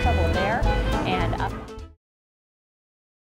trouble there and up.